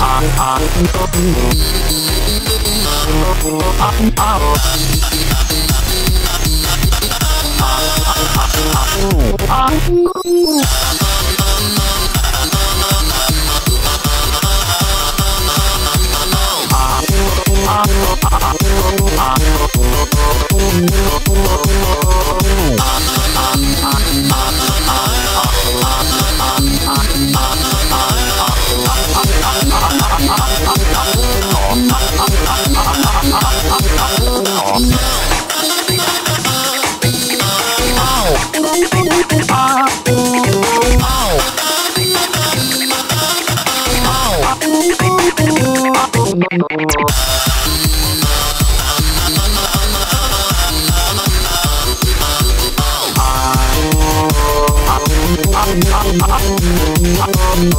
Oh.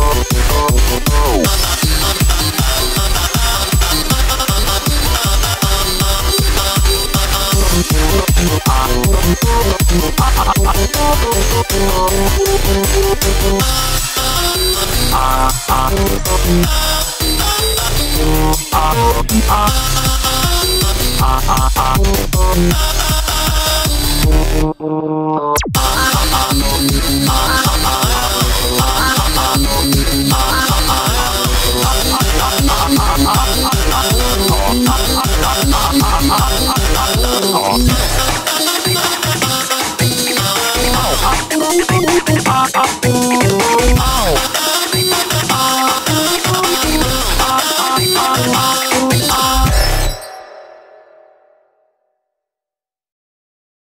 Oh, Ah, ah, ah, Oh.